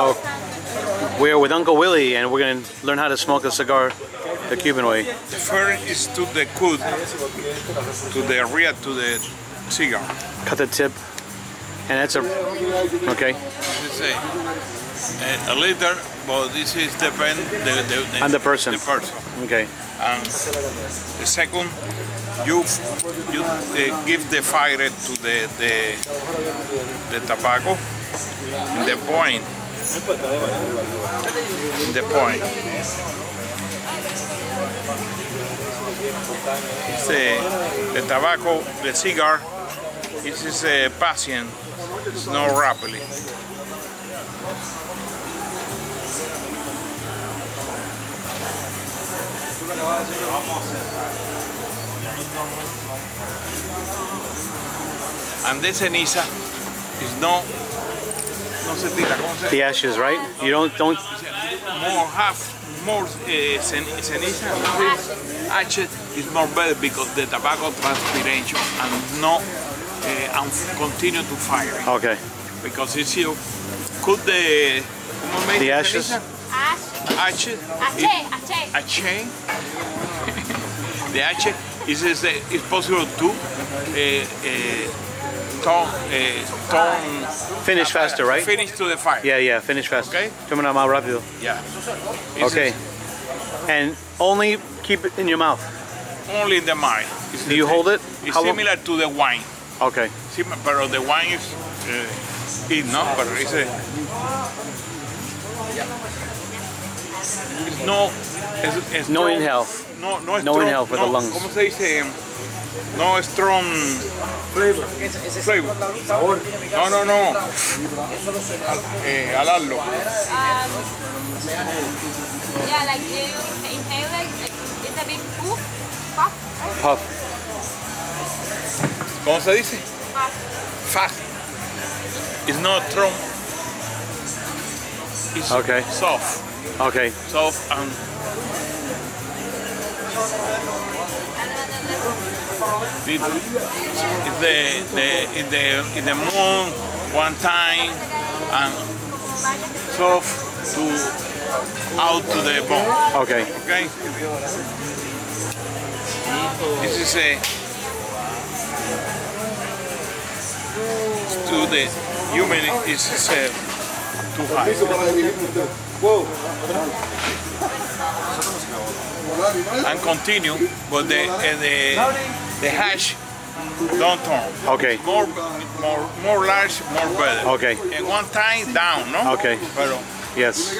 Oh, we're with Uncle Willy and we're gonna learn how to smoke a cigar the Cuban way. The first is to the cut, to the rear, to the cigar. Cut the tip, and that's a okay. A, a, uh, a liter, but this is depend the, the, the, On the person. The person. Okay. And the second, you you uh, give the fire to the the, the tobacco in the point. In the point. It's a, the tobacco, the cigar, it is a patient, it's not rapidly. And the ceniza is no, no se tira, The ashes, right? You don't don't. more half more uh, cen ceniza ashes is more better because the tobacco transpiration and no uh, and continue to fire Okay. because if you cut the ¿cómo The dice ashes? ceniza? Ash. ashes Ache, ache. a chain the ashes is is, is possible to uh, uh, turn uh, turn Finish faster, right? finish to the fire Yeah, yeah. Finish fast. Okay. Termina más rápido. yeah Okay. And only keep it in your mouth. only in the mouth. It's Do you hold it? It's How long- similar to the wine. Okay. Sim- pero the wine is uh, it, no? Pero it's a, it's no, it's, it's No strong- inhale. No, no, No strong, inhale for the no, lungs. ¿Cómo se dice? No strong flavor. Flavor. No, no, no. Al, eh, alarlo. Um, yeah, like you inhale like, it's a big puff, right? Puff. ¿Cómo se dice? Puff. Fast. It's not strong. It's Okay. soft. Okay. soft and it, it's the, the, in the in the moon one time and soft to out to the bone. Okay. Okay. This is a to the human is uh, too high. And continue, but the uh, the the hash don't turn. Okay. More more more large, more better. Okay. And one time down, no? Okay. Pero Yes.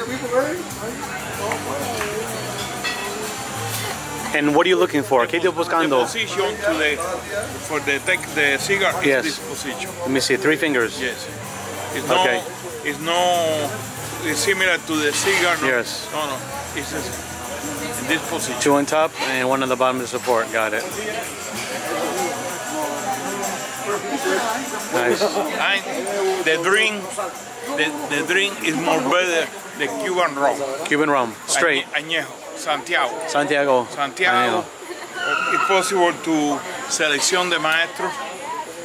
And what are you looking for? ¿Qué the buscando? position to the for the take the cigar is Yes. this position. Let me see. Three fingers. Yes. It's no Okay. it's no it's similar to the cigar. No? Yes. No, no. It's just in this position. Two on top and one on the bottom to support. Got it. Nice. And the drink the, the drink is more better the Cuban rum. Cuban rum. Straight. Añe- Añejo, Santiago. Santiago. Santiago. It's possible to selección de maestros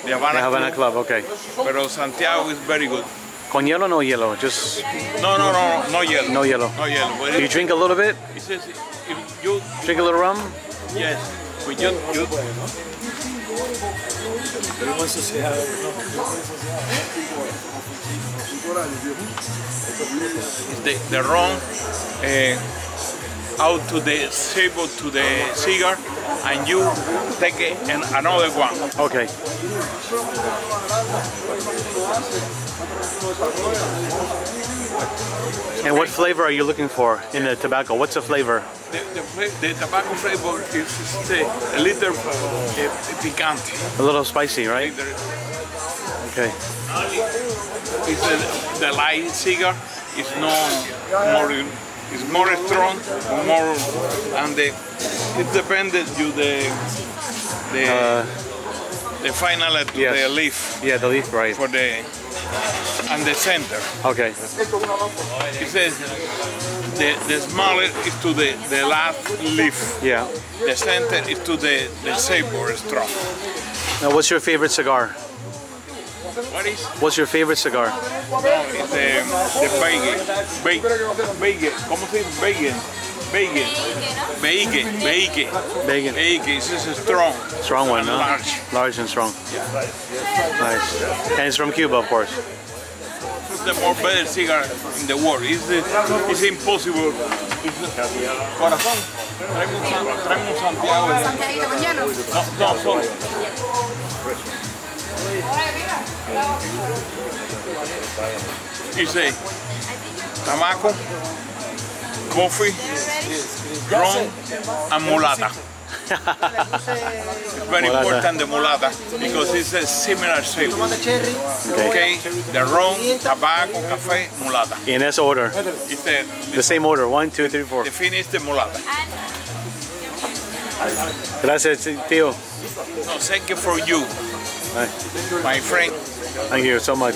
The Havana, Havana Club, Club. Okay. pero Santiago is very good. Con hielo, no hielo. Just No, no, no, no yellow. no yellow. No Do you drink a little bit? it says if you, Drink a little rum? yes, but you, you, the, the rum uh, out to the table to the cigar and you take it another one. Okay. And what flavor are you looking for in the tobacco? What's the flavor? The, the, the tobacco flavor is, is a, a little uh, picante. A little spicy, right? Okay. It's the, the light cigar is no more is more strong, more and the it depends you the the Uh, the final to yes. the leaf yeah, the leaf, right? for the and the center. Okay. It says the the smaller is to the the last leaf. Yeah. The center is to the the savor strong. Now, what's your favorite cigar? What is? What's your favorite cigar? No, it's the, the bacon. Bacon. Bacon. ¿Cómo se dice? Bacon. Bacon. Bacon. Bacon. Bacon. Bacon. Bacon. This is strong. Strong one, no? Large. Large and strong. Yeah. Nice. And it's from Cuba, of course. It's the more better cigar in the world. It's, the, it's impossible. Corazón. Traeme un, San- traeme un Santiago. Santiaguito. No, no, sorry. Dice tabaco, coffee, rum, and mulata. It's very Mulata. important the mulata because it's a similar shape. cherry. Okay, the rum, tobacco, cafe, mulata. In this order. It's the, The same order. One, two, three, four. the finish the mulata. Gracias, tío. No, thank you for you, Ay, my friend. Thank you so much.